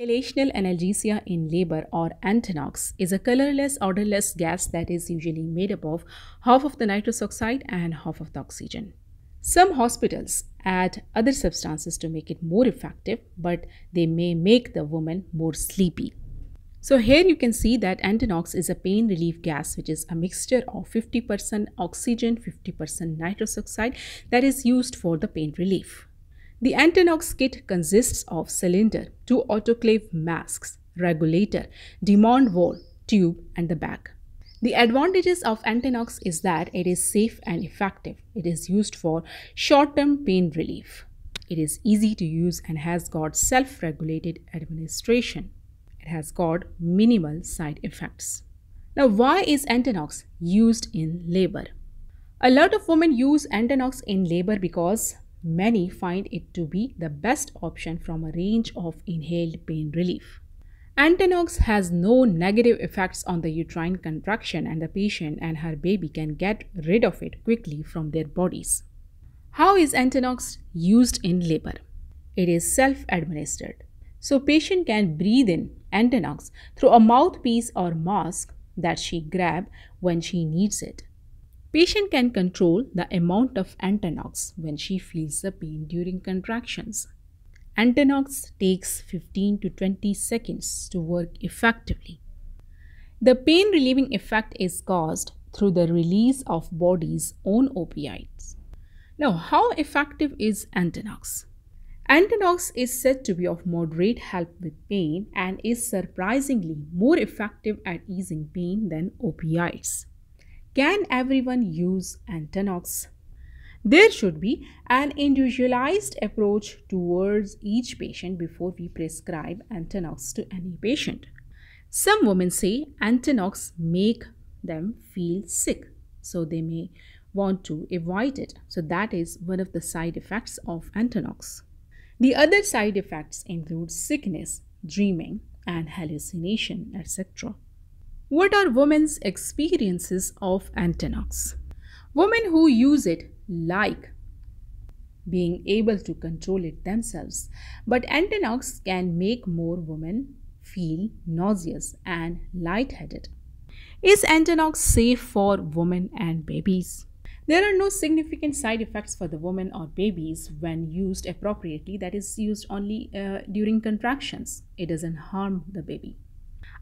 Inhalational analgesia in labor or Entonox is a colorless, odorless gas that is usually made up of half of the nitrous oxide and half of the oxygen. Some hospitals add other substances to make it more effective, but they may make the woman more sleepy. So here you can see that Entonox is a pain relief gas which is a mixture of 50% oxygen, 50% nitrous oxide that is used for the pain relief. The Entonox kit consists of cylinder, two autoclave masks, regulator, demand wall, tube and the bag. The advantages of Entonox is that it is safe and effective. It is used for short-term pain relief. It is easy to use and has got self-regulated administration. It has got minimal side effects. Now, why is Entonox used in labor? A lot of women use Entonox in labor because Many find it to be the best option from a range of inhaled pain relief. Entonox has no negative effects on the uterine contraction and the patient and her baby can get rid of it quickly from their bodies. How is Entonox used in labor? It is self-administered. So patient can breathe in Entonox through a mouthpiece or mask that she grab when she needs it. Patient can control the amount of Entonox when she feels the pain during contractions. Entonox takes 15 to 20 seconds to work effectively. The pain relieving effect is caused through the release of body's own opioids. Now, how effective is Entonox? Entonox is said to be of moderate help with pain and is surprisingly more effective at easing pain than opioids. Can everyone use Entonox? There should be an individualized approach towards each patient before we prescribe Entonox to any patient. Some women say Entonox make them feel sick, so they may want to avoid it. So that is one of the side effects of Entonox. The other side effects include sickness, dreaming, and hallucination, etc. What are women's experiences of Entonox? Women who use it like being able to control it themselves, but Entonox can make more women feel nauseous and lightheaded. Is Entonox safe for women and babies? There are no significant side effects for the woman or babies when used appropriately, that is, used only uh, during contractions. It doesn't harm the baby.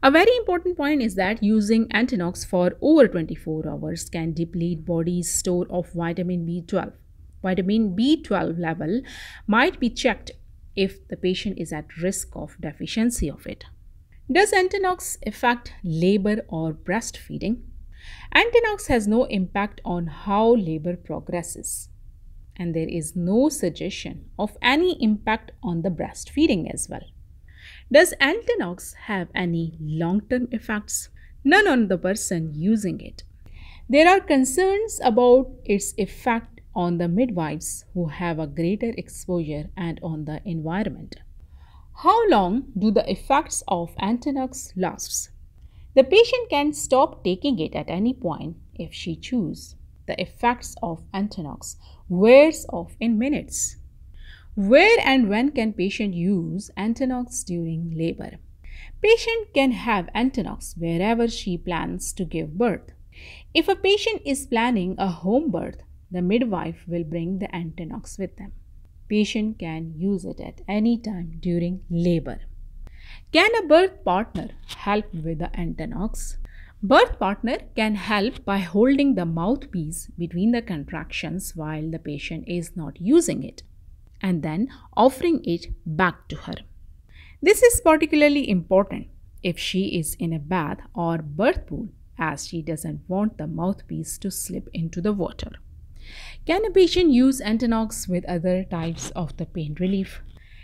A very important point is that using Entonox for over 24 hours can deplete body's store of vitamin B12. Vitamin B12 level might be checked if the patient is at risk of deficiency of it. Does Entonox affect labor or breastfeeding? Entonox has no impact on how labor progresses and there is no suggestion of any impact on the breastfeeding as well. Does Entonox have any long-term effects? None on the person using it. There are concerns about its effect on the midwives who have a greater exposure and on the environment. How long do the effects of Entonox last? The patient can stop taking it at any point if she chooses. The effects of Entonox wears off in minutes. Where and when can patient use Entonox during labor? Patient can have Entonox wherever she plans to give birth. If a patient is planning a home birth, the midwife will bring the Entonox with them. Patient can use it at any time during labor. Can a birth partner help with the Entonox? Birth partner can help by holding the mouthpiece between the contractions while the patient is not using it and then offering it back to her. This is particularly important if she is in a bath or birth pool as she doesn't want the mouthpiece to slip into the water. Can a patient use Entonox with other types of the pain relief?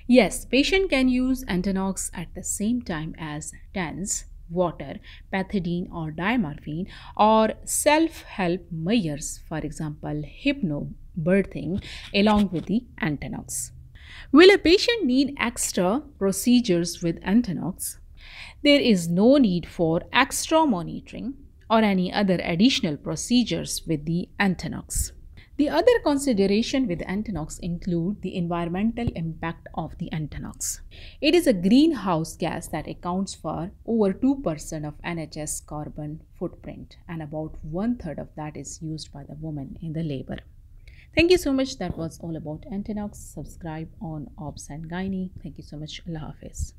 Yes, patient can use Entonox at the same time as TENS, water, pethidine or diamorphine or self-help measures, for example, hypno birthing along with the Entonox. Will a patient need extra procedures with Entonox? There is no need for extra monitoring or any other additional procedures with the Entonox. The other consideration with Entonox include the environmental impact of the Entonox. It is a greenhouse gas that accounts for over 2% of NHS carbon footprint and about one third of that is used by the woman in the labor. Thank you so much. That was all about Entonox. Subscribe on Obs and Gynae. Thank you so much. Allah Hafiz.